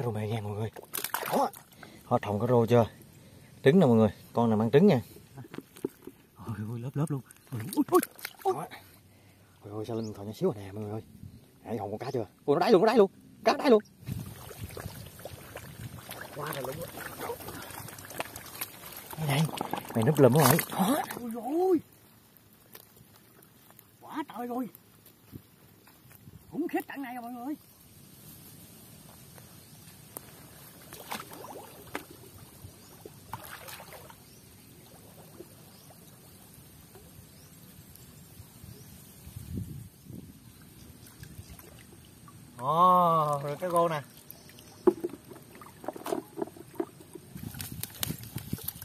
cá rô mè nha mọi người. Đó họ trồng cá rô chưa? Trứng nè mọi người. Con này mang trứng nha. Ôi ôi lớp lớp luôn. Ôi ôi ôi ôi. Ôi sao linh thò nhỏ xíu nè mọi người ơi. Hãy hồng con cá chưa? Ôi nó đáy luôn nó đáy luôn. Cá đáy luôn. Quá trời luôn đây này mày núp lùm rồi. Đó Ôi rồi Quá trời rồi. Khủng khiếp trận này rồi mọi người Ồ, rồi cái gô nè.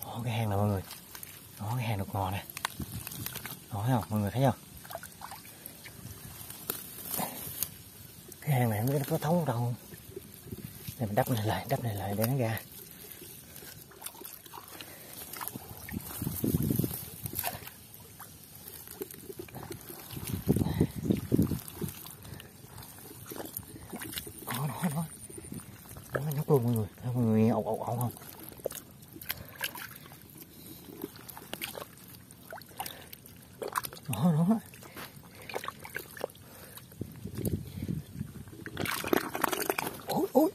Đó, cái hang nè mọi người. Đó, cái hang đục ngò nè. Đó, thấy không? Mọi người thấy không? Cái hang này không biết nó có thấu đâu không? Để mình đắp này lại, đắp này lại để nó ra. Đó, đó, đó. Đó, nó nhóc luôn mọi người. Thấy mọi người nghe ọc ọc ọc không? Đó, đó. Ôi, ôi.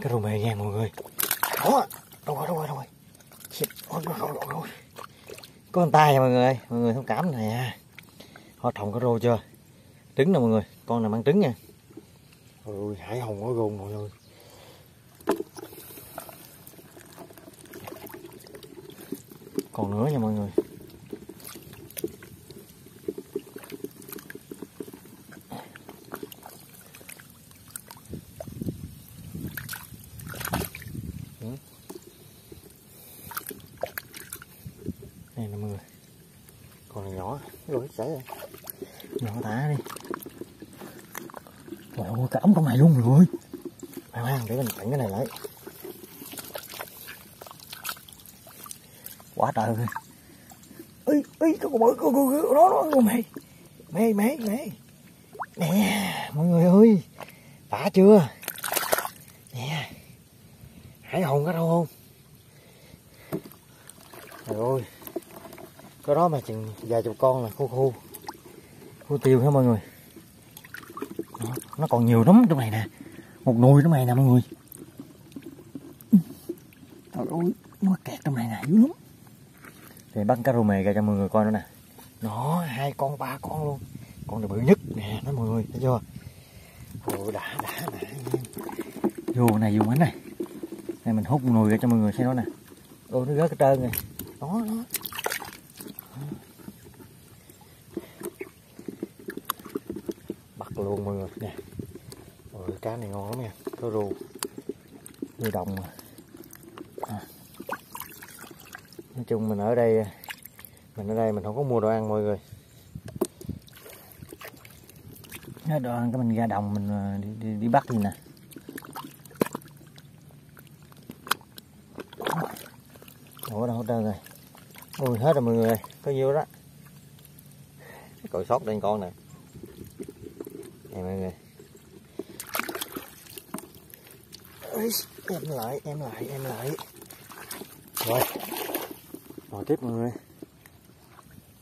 Cái rô mè nha mọi người. Đó, đâu rồi, đâu rồi, đâu rồi. Shit, Ôi, ôi, ôi, ôi, ôi. Có con tay nha mọi người, mọi người thông cảm này nha. Họ trồng cái rô chưa? trứng nè mọi người con này mang trứng nha ôi hải hồng có gồm mọi người. Còn nữa nha mọi người Ừ. đây nè mọi người con này nhỏ rồi chảy rồi nhỏ thả đi trời ơi cả ống trong này luôn rồi. Khoan khoan để mình chặn cái này lại. Quá trời ơi. Ơi có con bự con con nó nó con mày. Mày mày mày nè mọi người ơi đã chưa? Nè hải hồn có đâu không? Trời ơi có đó mà chừng vài chục con là khu khu khu tiêu ha mọi người nó còn nhiều lắm trong này nè. Một nồi trong này nè, mọi người. Trời ơi, nó kẹt trong này nè, dữ lắm. Thì bắt cá rô mè ra cho mọi người coi nữa nè. Nó hai con, ba con luôn. Con này bự nhất nè nó mọi người, thấy chưa? Ồ đã đã đã. Vô này dùng ánh này. Này mình hút nồi ra cho mọi người xem đó nè. Ô, nó rớt cái trơn này đó đó bắt luôn mọi người nè Ôi, cá này ngon lắm nha. Có rù. Nuôi đồng mà. À. nói chung mình ở đây mình ở đây mình không có mua đồ ăn mọi người. Đồ ăn cái mình ra đồng mình à, đi, đi, đi bắt gì nè. Ủa đâu hết trơn rồi? Ui hết rồi mọi người có nhiêu đó. Còi sót đây con nè. Nè mọi người Ôi, em lại em lại em lại. Rồi. Rồi tiếp mọi người.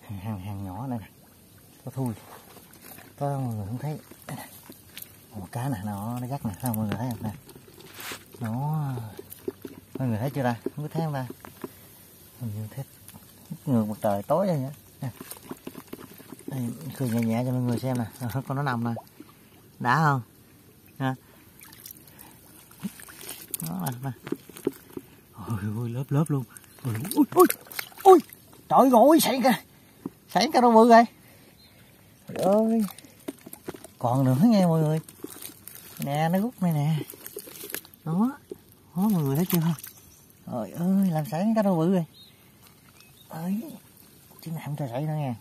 Hàng hàng, hàng nhỏ này nè. Có thui. Có mọi người không thấy. Một cá nè nó nó gắt nè. Sao mọi người thấy không? Nè. Nó mọi người thấy chưa ta? Không có thấy không ta? Hình như thấy ngược mặt trời tối rồi nhá cười nhẹ nhẹ cho mọi người xem nè. Con nó nằm nè. Đã không? Ha đó nè nè ôi ôi lớp lớp luôn. Ôi ôi ôi, ôi. trời ơi xảy cả xảy cả đâu bự rồi. Trời ơi. Còn nữa nghe mọi người. Nè nó rút này nè. Đó đó mọi người thấy chưa? Trời ơi làm xảy cái đâu bự rồi. Ơi chứ nào không cho xảy nữa nghe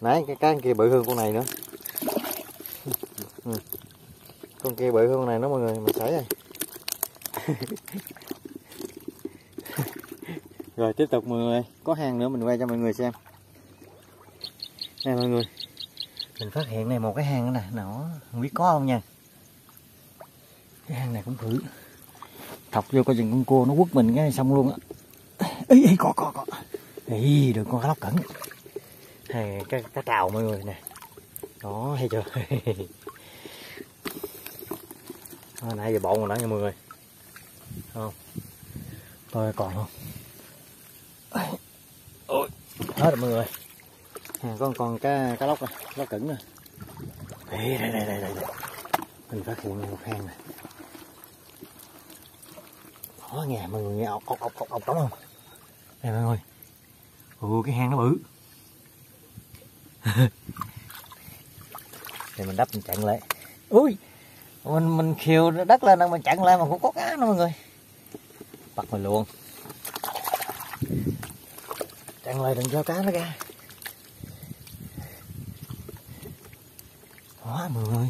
nãy cái cá kia bự hơn con này nữa con kia bự hơn con này đó mọi người mình thấy rồi rồi tiếp tục mọi người có hàng nữa mình quay cho mọi người xem. Nè mọi người Mình phát hiện này một cái hang nè Nó không biết có không nha. Cái hang này cũng thử. Thọc vô coi chừng con cua nó quất mình cái xong luôn á. Ý, ý có có có. Ý được con cá lóc cẩn. Này cái cá trào mọi người nè. Đó hay chưa? Hồi nãy giờ bọn rồi đó nha mọi người. Không. Tôi còn không? Ôi. Hết rồi mọi người. À, con còn cá cá lóc này cá cứng nè. Đây đây đây đây đây. Mình phát hiện một hang này đó nghe mọi người nghe ọc ọc ọc ọc ọc trống không? Đây mọi người. Ồ cái hang nó bự. Thì mình đắp mình chặn lại. Ui mình mình khiều đất lên mình chặn lại mà cũng có cá nữa mọi người. Bắt mình luôn chặn lại đừng cho cá nó ra. Quá mọi người.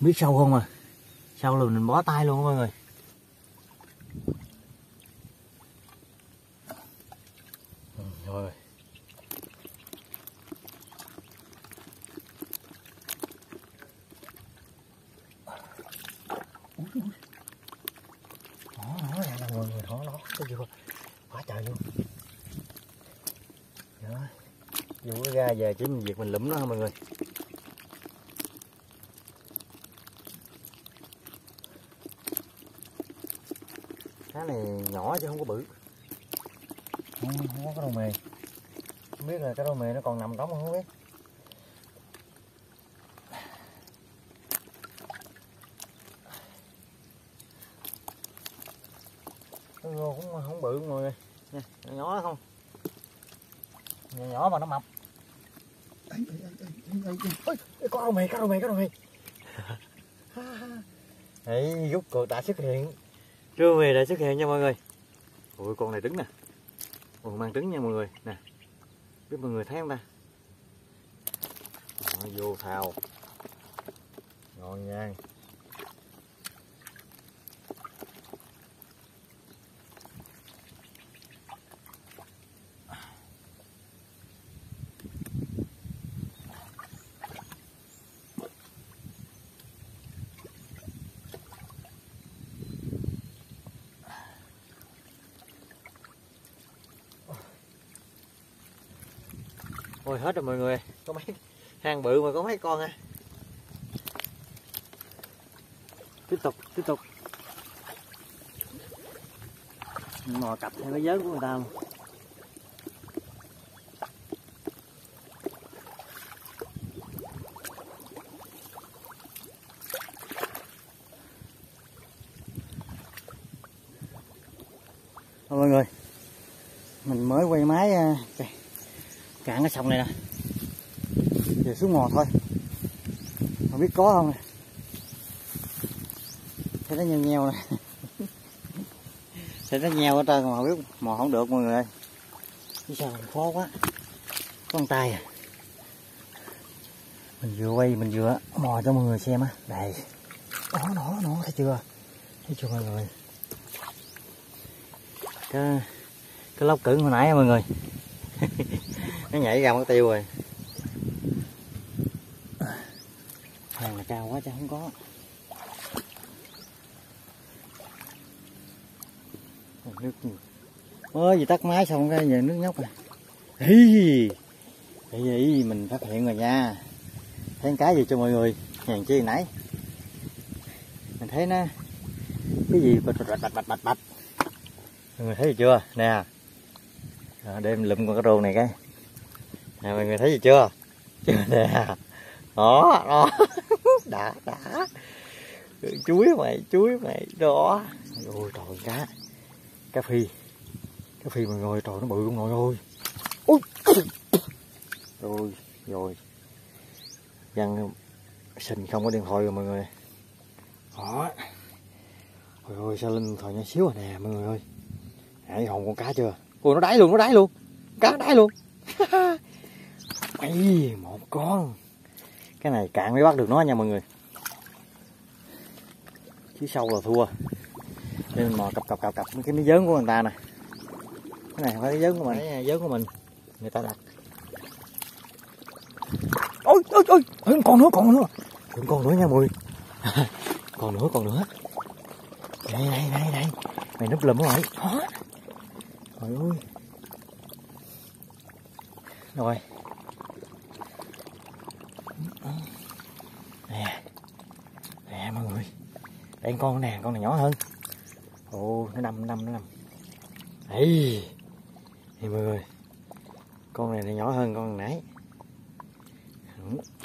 Biết sâu không à? Sâu là mình bó tay luôn mọi người ừ, rồi đó đó là mọi người đó đó cái chưa quá trời luôn đó dù nó ra về chỉ mình việc mình lụm nó thôi mọi người? Cá này nhỏ chứ không có bự. Không, không có cái đầu mề. Không biết là cái đầu mề nó còn nằm trống không biết. Cái rô cũng không bự mọi người. Nha nhỏ nhỏ không? Nhỏ nhỏ mà nó mập Ôi, có ông mày có ông mày có ông mày đấy giúp cô đã xuất hiện trưa về đã xuất hiện nha mọi người. Ôi con này trứng nè. Ôi mang trứng nha mọi người. Nè. Biết mọi người thấy không ta? Đó, vô thào ngon nha. Ôi hết rồi mọi người. Có mấy hang bự mà có mấy con ha, Tiếp tục tiếp tục. Mò cặp theo cái giới của người ta luôn Thôi mọi người Mình mới quay máy à, cạn cái sông này nè giờ xuống mò thôi. Không biết có không này, thấy nó nheo nheo này, thấy nó nheo ở trên mà không biết mò không được mọi người ơi. Chứ sao mình khó quá. Con tay à. Mình vừa quay mình vừa mò cho mọi người xem á. Đây. Nó nó nó thấy chưa? Thấy chưa mọi người? Cái cái lóc cứng hồi nãy mọi người. Nó nhảy ra mất tiêu rồi hàng là cao quá chứ không có. Nước nhiều. Ơi gì tắt máy xong cái giờ nước nhóc à. Hi cái mình phát hiện rồi nha. Thấy cái gì cho mọi người? Hàng chi nãy. Mình thấy nó cái gì bạch bạch bạch bạch bạch bạch. Mọi người thấy chưa? Nè. À, để mình lụm con cá rô này cái. Nè mọi người thấy gì chưa? Chưa nè. Đó đó đã đã. Chuối mày chuối mày đó ôi trời cá. Cá phi. Cá phi mọi người trời nó bự không ngồi ơi ôi rồi rồi. Dân sình không có điện thoại rồi mọi người. Đó. Ôi ôi sao linh thoại nhỏ xíu à nè mọi người ơi. Hãy hồn con cá chưa? Ôi nó đáy luôn nó đáy luôn. Cá đáy luôn. Ây, một con cái này cạn mới bắt được nó nha mọi người. Chứ sâu là thua. Nên mò cặp cặp cặp cặp. Cái miếng dớn của người ta nè. Cái này không phải cái dớn của mình. Cái dớn của mình. Người ta đặt. Ôi ôi ôi. Còn nữa còn nữa. Còn nữa nha mùi còn nữa còn nữa. Đây đây đây đây mày núp lùm rồi trời ơi. Rồi nè nè mọi người đây con nè con này nhỏ hơn. Ồ nó nằm năm nằm nó nằm ấy thì mọi người con này thì nhỏ hơn con nãy.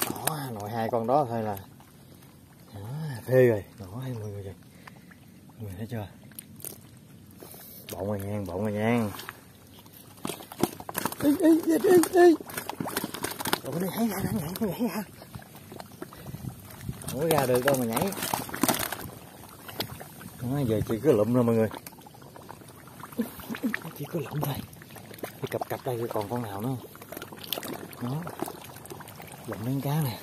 Đó nội hai con đó thôi là. Đó, phê rồi nhỏ hai mọi người rồi mọi người thấy chưa? Bộn rồi nha bộn rồi nha. Đi đi đi đi đi Ủa nhảy ra nhảy nó nhảy ra không có ra được đâu mà nhảy đó, giờ chỉ có lụm thôi mọi người. Chỉ có lụm thôi. Thì cặp cặp đây còn con nào nữa? Không đó. Lụm miếng cá nè.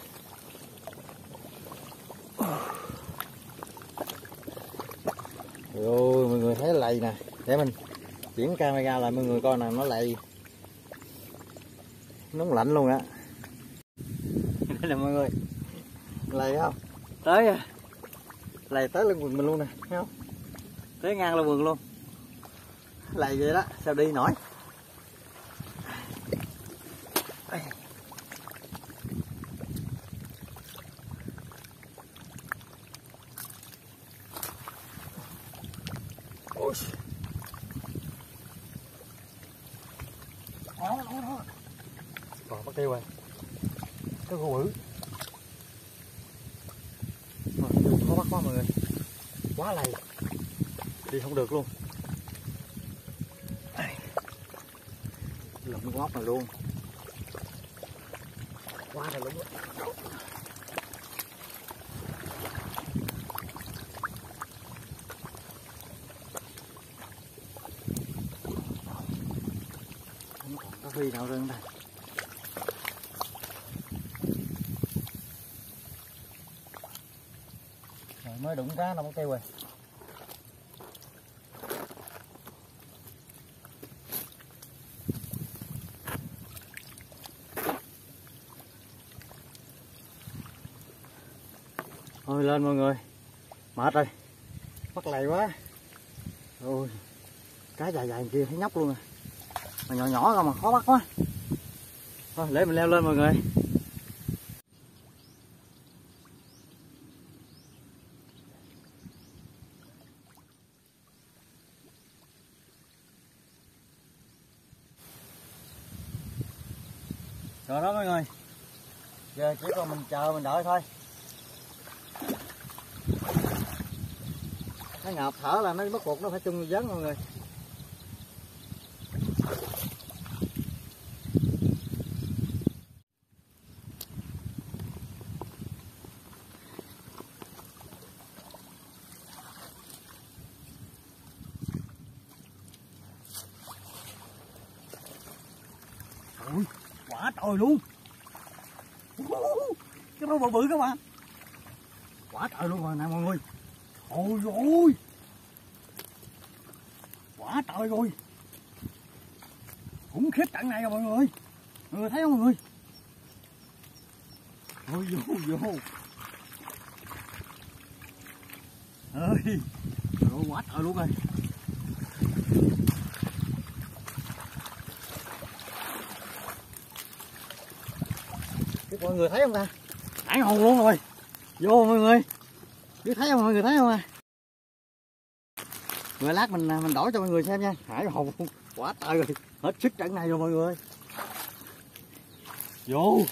Rồi mọi người thấy lầy nè. Để mình chuyển camera lại mọi người coi nè nó lầy. Nóng lạnh luôn á. Đây nè mọi người. Lầy không? Tới à lầy tới lên quần mình luôn nè, thấy không? Tới ngang lên quần luôn. Lầy vậy đó, sao đi nổi Ôi. Đó, đó, đó. Còn bắt tiêu rồi. Cái gỗ bự. Rồi, khó bắt quá mọi người. Quá lầy. Đi không được luôn. Đây. Lụm cái này luôn. Quá là lúng không còn có phi nào rừng đây mới đụng cá nó mất tiêu rồi thôi lên mọi người. Mệt rồi. Bắt lầy quá. Ôi cá dài dài kia thấy nhóc luôn à. Mà nhỏ nhỏ không mà khó bắt quá. Thôi để mình leo lên mọi người. Rồi đó mọi người. Giờ chỉ còn mình chờ mình đợi thôi nó ngợp thở là nó bắt buộc nó phải chung dấn mọi người. Ừ, Ui, quả trời luôn. Cái rô bự bự các bạn. Quả trời luôn rồi nè mọi người ôi ôi. Quả trời rồi. Khủng khiếp trận này rồi mọi người. Mọi người thấy không mọi người? Ôi vô vô ơi. Trời ơi, quá trời luôn rồi. Mọi người thấy không ta? Hải hồn luôn rồi. Vô mọi người biết thấy không? Mọi người thấy không à rồi lát mình à, mình đổi cho mọi người xem nha. Hải hồn, quá trời rồi. Hết sức trận này rồi mọi người vô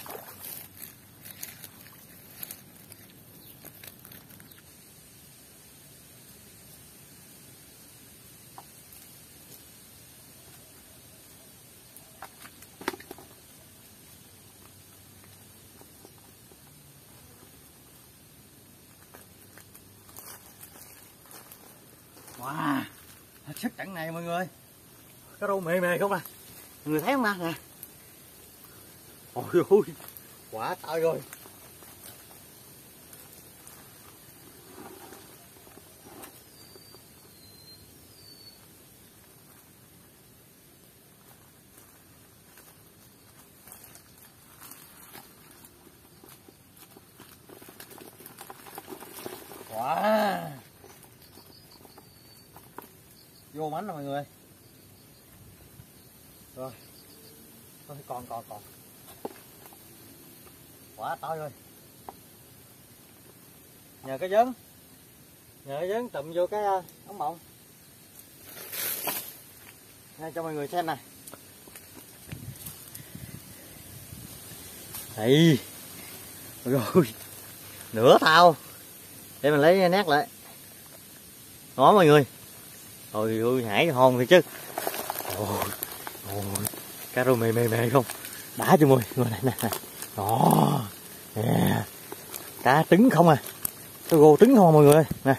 Wow, hết sức trận này mọi người. Cái râu mề mề không à? Mọi người thấy không nè. Ôi ôi Quả trời rồi Vô rồi mọi người. Rồi. Thôi, còn còn còn. Quá to rồi. Nhờ cái dớn. Nhờ cái dớn tụm vô cái ờ, ống mộng. Đây, cho mọi người xem nè. Đây. Rồi. Nửa thao để mình lấy nét lại đó mọi người ôi ôi hải hòn thì chứ. Ôi ôi cá rô mề mề mề không? Đã cho mùi người này nè đó. Nè. Cá trứng không à? Cá gô trứng không à mọi người nè.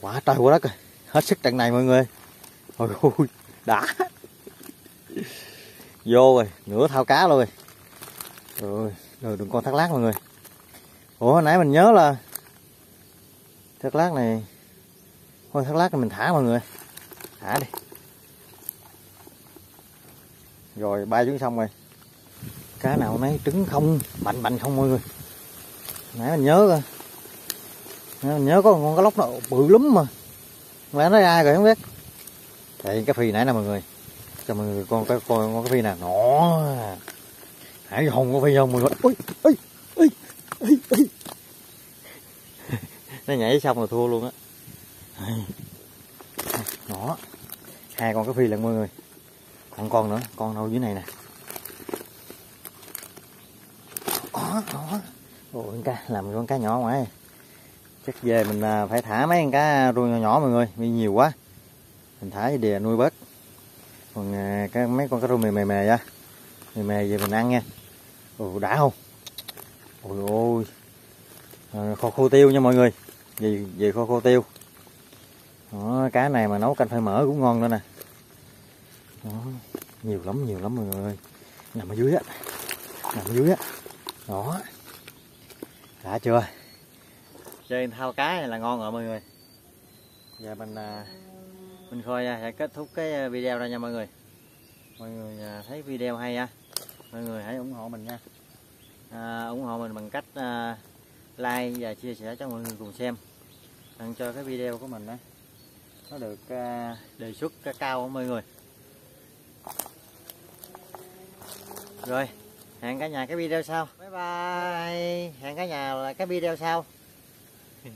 Quả trời quá đất rồi. Hết sức trận này, mọi người ôi ôi, đã. Vô rồi, nửa thao cá luôn rồi. Rồi rồi đừng con thắt lát mọi người. Ủa, hồi nãy mình nhớ là thác lát này con thác lát này mình thả mọi người. Thả đi. Rồi, bay xuống xong rồi. Cá nào nấy trứng không mạnh mạnh không mọi người. Nãy mình nhớ coi. Nãy mình nhớ có con cá lóc nó bự lắm mà. Mẹ nó ai rồi không biết. Đây cái phi nãy nè mọi người. Cho mọi người con cái, coi con cái phi nè nó hải hồng con phi không, mọi người. Ui ui ui ui ui. Nó nhảy xong là thua luôn á đó. Hai con cá phi lần mọi người. Còn con nữa con đâu dưới này nè. Đó đó. Ôi con cá làm con cá nhỏ ngoài chắc về mình à, phải thả mấy con cá ruồi nhỏ nhỏ mọi người vì nhiều quá. Mình thả về đìa nuôi bớt. Còn à, cái mấy con cá ruồi mềm mềm mè ra mềm mè về mình ăn nha. Ồ đã không? Ôi ôi. À, kho khô tiêu nha mọi người. Về về kho khô tiêu đó, cá này mà nấu canh phai mỡ cũng ngon nữa nè. Đó, nhiều lắm nhiều lắm mọi người. Ơi nằm ở dưới á nằm ở dưới á. Đó. Đã chưa? Chơi thao cá này là ngon rồi mọi người. Giờ mình à, mình khôi à, sẽ kết thúc cái video đây nha mọi người. Mọi người à, thấy video hay nha mọi người hãy ủng hộ mình nha. À, ủng hộ mình bằng cách à, like và chia sẻ cho mọi người cùng xem. Đăng cho cái video của mình đó nó được à, đề xuất cao của mọi người. Rồi, hẹn cả nhà cái video sau. Bye bye. Hẹn cả nhà là cái video sau.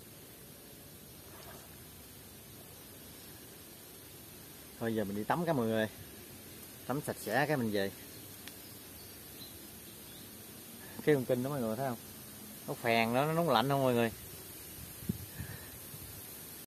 Thôi giờ mình đi tắm cái mọi người. Tắm sạch sẽ cái mình về. Cái con kinh đó mọi người thấy không? Nó phèn nó nó nóng lạnh không mọi người?